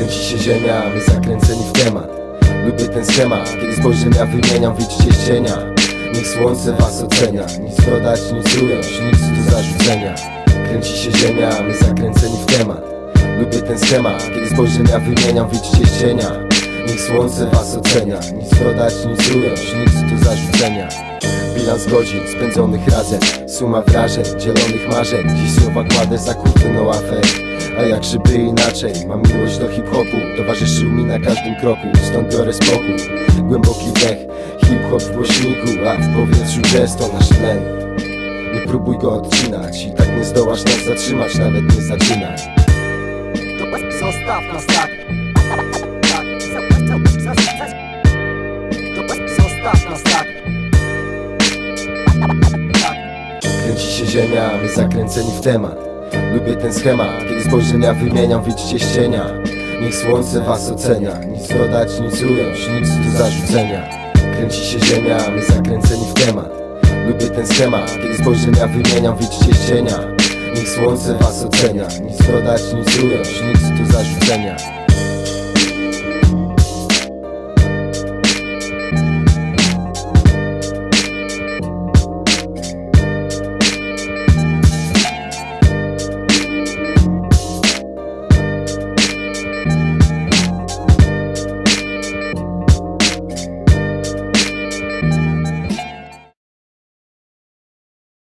Kręci się ziemia, my zakręceni w temat. Lubię ten schemat, kiedy spojrzenia wymieniam, widzicie cienia. Niech słońce was ocenia, nic dodać, nic ująć, nic do zarzucenia. Kręci się ziemia, my zakręceni w temat ten schemat, kiedy spojrzenia wymieniam, widzicie cienia Niech słońce was ocenia, nic dodać, nic ująć, nic do zarzucenia. Bilans godzin spędzonych razem. Suma wrażeń, dzielonych marzeń. Dziś słowa kładę za kurtyną afer. A jak żeby inaczej. Mam miłość do hip-hopu. Towarzyszył mi na każdym kroku. Stąd biorę spokój. Głęboki wdech. Hip-hop w głośniku A w powietrzu jazz to nasz tlen. Nie próbuj go odcinać. I tak nie zdołasz nas zatrzymać Nawet nie zaczynaj Zostaw nas tak. Tak. Zostaw nas tak. Kręci się ziemia, my zakręceni w temat. Lubię ten schemat, kiedy spojrzenia wymieniam, widzicie ścienia Niech słońce was ocenia, nic dodać, nic ująć, nic do zarzucenia. Kręci się ziemia, my zakręceni w temat. Lubię ten schemat, kiedy spojrzenia wymieniam, widzicie ścienia Niech słońce was ocenia, nic dodać, nic ująć, nic do zarzucenia